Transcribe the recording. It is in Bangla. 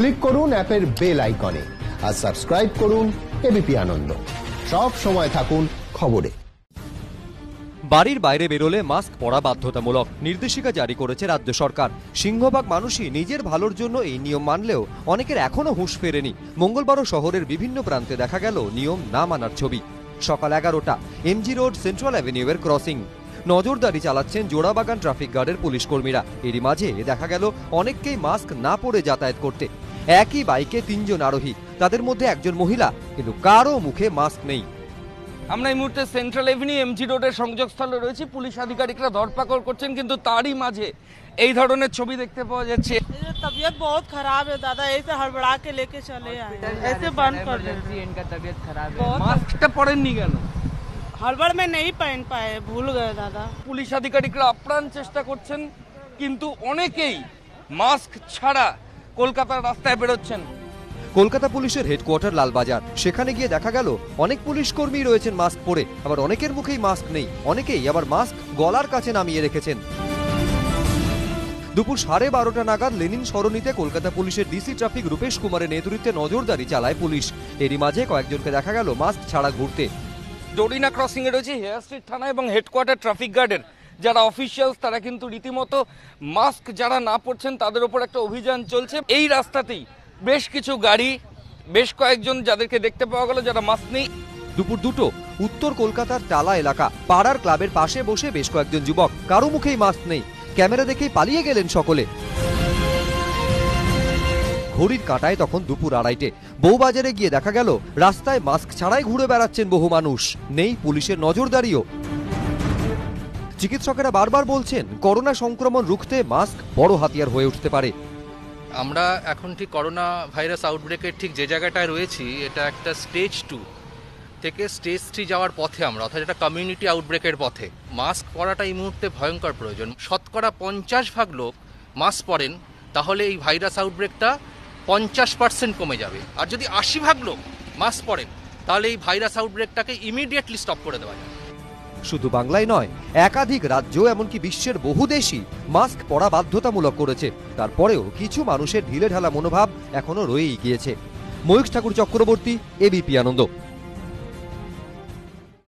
ক্লিক করুন অ্যাপের বেল আইকনে আর সাবস্ক্রাইব করুন এবিপি আনন্দ। সব সময় থাকুন খবরে। বাড়ির বাইরে বেরোলে মাস্ক পরা বাধ্যতামূলক নির্দেশিকা জারি করেছে রাজ্য সরকার। সিংহভাগ মানুষই নিজের ভালোর জন্য এই নিয়ম মানলেও অনেকের এখনও হুঁশ ফেরেনি। মঙ্গলবারও শহরের বিভিন্ন প্রান্তে দেখা গেল নিয়ম না মানার ছবি। সকাল এগারোটা, এমজি রোড, সেন্ট্রাল অ্যাভিনিউয়ের ক্রসিং। নজরদারি চালাচ্ছেন জোড়াবাগান ট্রাফিক গার্ডের পুলিশ কর্মীরা। এরই মাঝে দেখা গেল, অনেককেই মাস্ক না পরে যাতায়াত করতে। একই বাইকে তিনজন আরোহী তাদের মধ্যে একজন মহিলা কিন্তু কারও মুখে মাস্ক নেই আমরা এই মুহূর্তে সেন্ট্রাল এভিনিউ এমজি রোডের সংযোগস্থলে রয়েছি পুলিশ আধিকারিকরা ধরপাকড় করছেন কিন্তু তারই মাঝে এই ধরনের ছবি দেখতে পাওয়া যাচ্ছে मेरी तबीयत बहुत खराब है दादा ऐसे हड़बड़ा के लेके चले आए ऐसे बंद कर दे इनका तबीयत खराब है बहुत মাস্কটা পরেননি কেন हड़बड़ में नहीं पहन पाए भूल गए दादा পুলিশ আধিকারিকরা আপ্রাণ চেষ্টা করছেন কিন্তু অনেকেই মাস্ক ছাড়া কলকাতার রাস্তায় বেরোচ্ছেন। কলকাতা পুলিশের হেডকোয়ার্টার লালবাজার। সেখানে গিয়ে দেখা গেল অনেক পুলিশ কর্মী রয়েছেন মাস্ক পরে। আবার অনেকের মুখেই মাস্ক নেই। অনেকেই আবার মাস্ক গলার কাছে নামিয়ে রেখেছেন। দুপুর সাড়ে বারোটা নাগাদ লেনিন সরণিতে কলকাতা পুলিশের ডিসি ট্রাফিক রূপেশ কুমারের নেতৃত্বে নজরদারি চালায় পুলিশ। এরই মাঝে কয়েকজনকে দেখা গেল মাস্ক ছাড়া ঘুরতে। ডোরিনা ক্রসিং এ রয়েছে হেয়ার স্ট্রিট থানা এবং হেডকোয়ার্টার ট্রাফিক গার্ডের। যারা অফিসিয়ালস তারা কিন্তু রীতিমতো মাস্ক যারা না পরছেন, তাদের উপর একটা অভিযান চলছে। এই রাস্তাতেই বেশ কিছু গাড়ি, বেশ কয়েকজন যাদেরকে দেখতে পাওয়া গেল, যারা মাস্ক নেই। দুপুর দুটো, উত্তর কলকাতার টালা এলাকা, পাড়ার ক্লাবের পাশে বসে বেশ কয়েকজন যুবক, কারও মুখেই মাস্ক নেই। ক্যামেরা দেখেই পালিয়ে গেলেন সকলে। ঘড়ির কাঁটায় তখন দুপুর আড়াইটে, বউবাজারে গিয়ে দেখা গেল, রাস্তায় মাস্ক ছাড়াই ঘুরে বেড়াচ্ছেন বহু মানুষ। নেই পুলিশের নজরদারিও। চিকিৎসকেরা বারবার বলছেন, করোনা সংক্রমণ রুখতে মাস্ক বড় হাতিয়ার হয়ে উঠতে পারে। আমরা এখন ঠিক করোনা ভাইরাস আউটব্রেকের ঠিক যে জায়গাটায় রয়েছি, এটা একটা স্টেজ টু থেকে স্টেজ থ্রি যাওয়ার পথে আমরা, অর্থাৎ এটা কমিউনিটি আউটব্রেকের পথে। মাস্ক পরাটা এই মুহূর্তে ভয়ঙ্কর প্রয়োজন। শতকরা পঞ্চাশ ভাগ লোক মাস্ক পরেন, তাহলে এই ভাইরাস আউটব্রেকটা পঞ্চাশ পার্সেন্ট কমে যাবে। আর যদি আশি ভাগ লোক মাস্ক পরেন, তাহলে এই ভাইরাস আউটব্রেকটাকে ইমিডিয়েটলি স্টপ করে দেওয়া যাবে। শুধু বাংলায় নয়, একাধিক রাজ্য এমনকি বিশ্বের বহু দেশই মাস্ক পরা বাধ্যতামূলক করেছে। তারপরেও কিছু মানুষের ঢিলে ঢালা মনোভাব এখনও রয়েই গিয়েছে। ময়ূখ ঠাকুর চক্রবর্তী এবিপি আনন্দ।